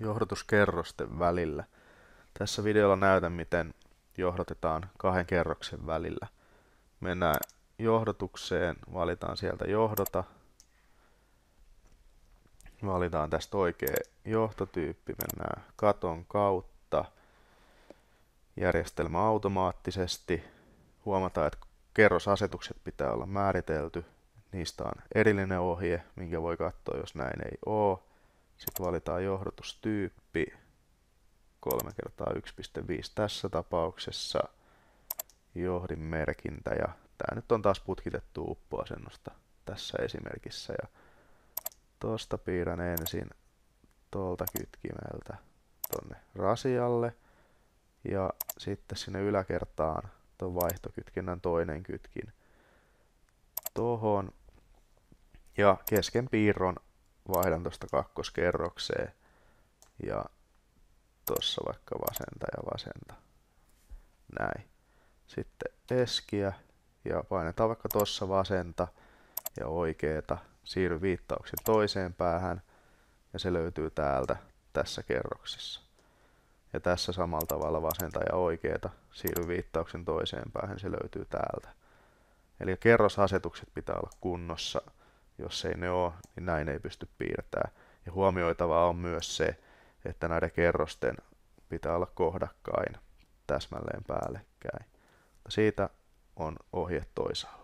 johdatus kerrosten välillä. Tässä videolla näytän, miten johdotetaan kahden kerroksen välillä. Mennään johdotukseen, valitaan sieltä johdota. Valitaan tästä oikea johtotyyppi, mennään katon kautta. Järjestelmä automaattisesti. Huomataan, että kerrosasetukset pitää olla määritelty. Niistä on erillinen ohje, minkä voi katsoa, jos näin ei ole. Sitten valitaan johdotustyyppi 3 kertaa 1.5 tässä tapauksessa. Johdinmerkintä ja tämä nyt on taas putkitettu uppoasennosta tässä esimerkissä. Ja tuosta piirrän ensin tuolta kytkimeltä tonne rasialle ja sitten sinne yläkertaan tuon vaihtokytkennän toinen kytkin tuohon ja kesken piirron vaihdan tuosta kakkoskerrokseen ja tuossa vaikka vasenta ja vasenta. Näin. Sitten eskiä ja painetaan vaikka tuossa vasenta ja oikeeta. Siirry viittauksen toiseen päähän ja se löytyy täältä tässä kerroksessa. Ja tässä samalla tavalla vasenta ja oikeeta. Siirry viittauksen toiseen päähän, se löytyy täältä. Eli kerrosasetukset pitää olla kunnossa jos ei ne ole, niin näin ei pysty piirtämään. Ja huomioitavaa on myös se, että näiden kerrosten pitää olla kohdakkain täsmälleen päällekkäin. Siitä on ohje toisaalla.